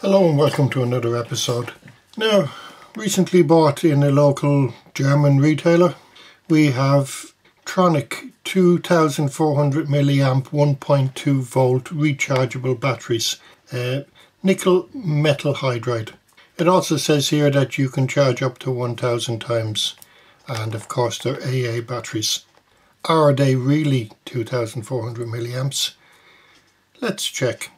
Hello and welcome to another episode. Now, recently bought in a local German retailer, we have Tronic 2400 milliamp 1.2 volt rechargeable batteries, uh, nickel metal hydride. It also says here that you can charge up to 1000 times and of course they're AA batteries. Are they really 2400 milliamps? Let's check.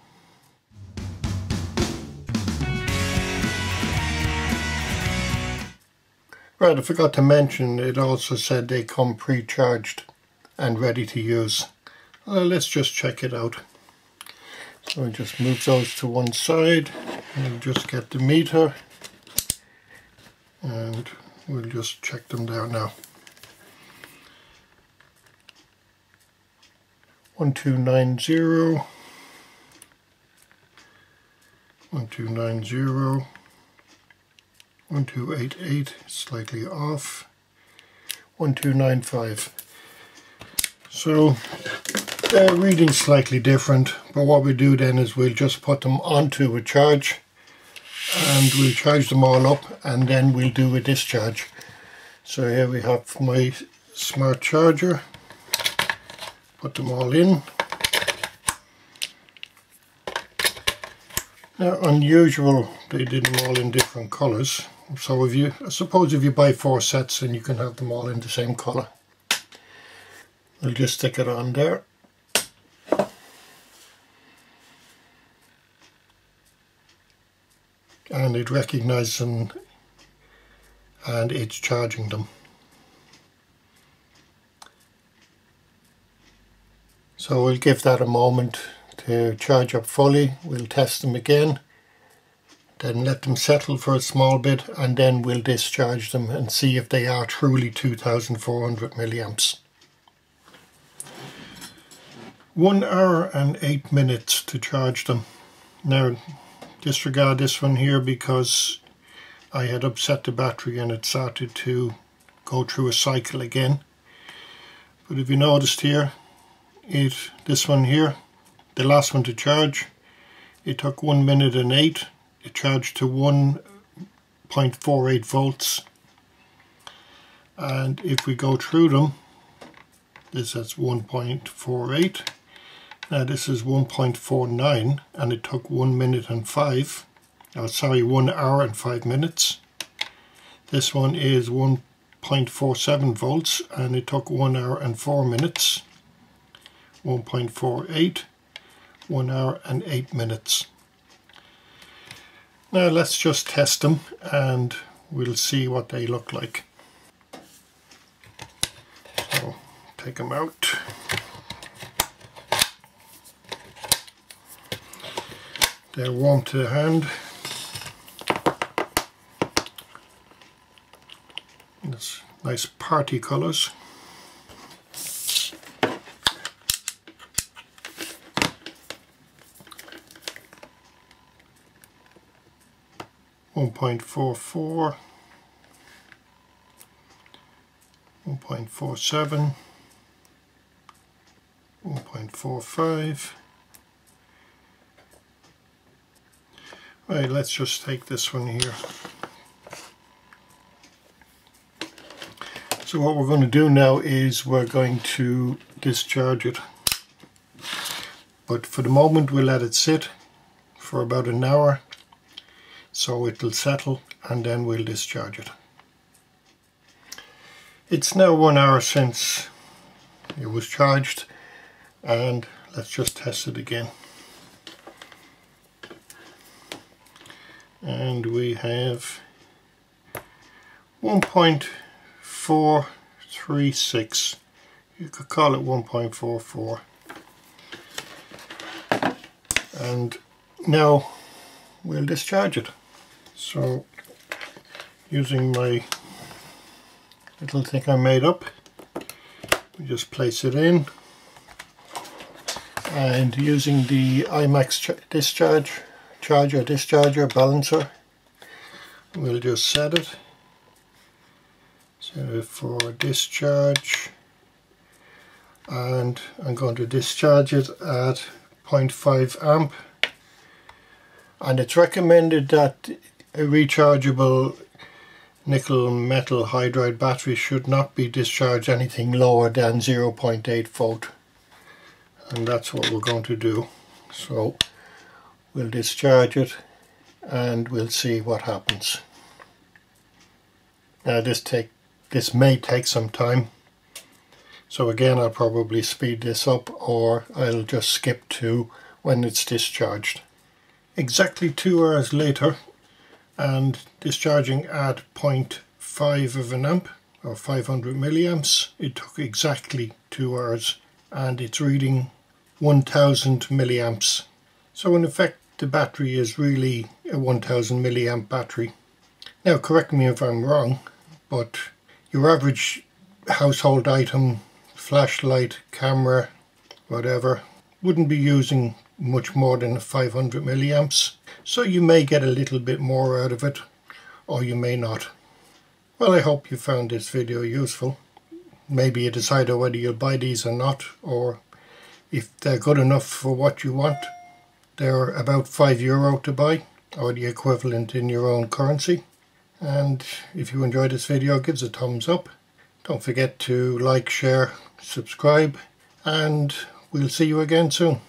Right, I forgot to mention it also said they come pre-charged and ready to use. Well, let's just check it out. So we just move those to one side and just get the meter and we'll just check them down now. 1290 1290 1288 slightly off. 1295 so they're reading slightly different but what we do then is we'll just put them onto a charge and we'll charge them all up and then we'll do a discharge. So here we have my smart charger. Put them all in. Now unusual they did them all in different colors so if you, I suppose if you buy four sets then you can have them all in the same colour. We'll just stick it on there. And it recognises them and it's charging them. So we'll give that a moment to charge up fully. We'll test them again then let them settle for a small bit and then we'll discharge them and see if they are truly 2400 milliamps. One hour and eight minutes to charge them. Now disregard this one here because I had upset the battery and it started to go through a cycle again. But if you noticed here, it this one here, the last one to charge, it took one minute and eight it charged to 1.48 volts. And if we go through them this is 1.48 now this is 1.49 and it took 1 minute and 5 oh sorry 1 hour and 5 minutes. This one is 1.47 volts and it took 1 hour and 4 minutes. 1.48 1 hour and 8 minutes now let's just test them and we'll see what they look like. So take them out. They're warm to the hand. It's nice party colours. 1.44 1.47 1.45 Right, let's just take this one here. So what we're going to do now is we're going to discharge it. But for the moment we'll let it sit for about an hour so it will settle and then we'll discharge it. It's now one hour since it was charged and let's just test it again. And we have 1.436 you could call it 1.44 and now we'll discharge it. So using my little thing I made up, we just place it in. And using the IMAX discharge charger discharger balancer we'll just set it. Set it for discharge. And I'm going to discharge it at 0.5 amp. And it's recommended that a rechargeable nickel metal hydride battery should not be discharged anything lower than 0.8 volt. And that's what we're going to do. So we'll discharge it and we'll see what happens. Now this take this may take some time. So again I'll probably speed this up or I'll just skip to when it's discharged. Exactly two hours later and discharging at 0.5 of an amp or 500 milliamps. It took exactly two hours and it's reading 1000 milliamps. So in effect the battery is really a 1000 milliamp battery. Now correct me if I'm wrong but your average household item flashlight camera whatever wouldn't be using much more than 500 milliamps so you may get a little bit more out of it or you may not. Well I hope you found this video useful. Maybe you decide whether you'll buy these or not or if they're good enough for what you want. They're about 5 euro to buy or the equivalent in your own currency. And if you enjoyed this video give us a thumbs up. Don't forget to like, share, subscribe and we'll see you again soon.